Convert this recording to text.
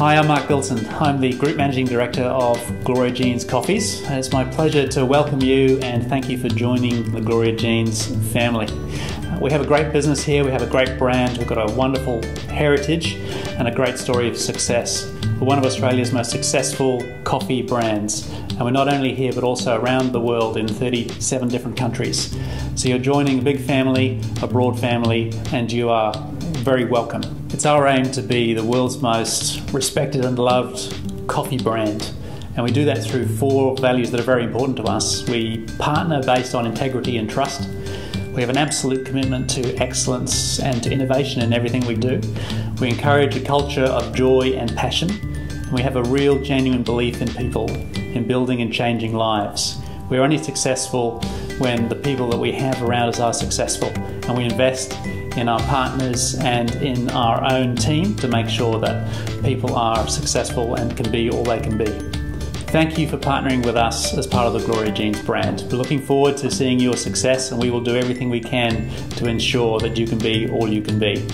Hi, I'm Mark Bilton. I'm the Group Managing Director of Gloria Jean's Coffees. It's my pleasure to welcome you and thank you for joining the Gloria Jean's family. We have a great business here, we have a great brand, we've got a wonderful heritage and a great story of success. We're one of Australia's most successful coffee brands, and we're not only here but also around the world in 37 different countries. So you're joining a big family, a broad family, and you are very welcome. It's our aim to be the world's most respected and loved coffee brand. And we do that through four values that are very important to us. We partner based on integrity and trust. We have an absolute commitment to excellence and to innovation in everything we do. We encourage a culture of joy and passion. And we have a real, genuine belief in people, in building and changing lives. We're only successful when the people that we have around us are successful, and we invest in our partners and in our own team to make sure that people are successful and can be all they can be. Thank you for partnering with us as part of the Gloria Jean's brand. We're looking forward to seeing your success and we will do everything we can to ensure that you can be all you can be.